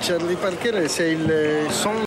Charlie Parker, c'est le son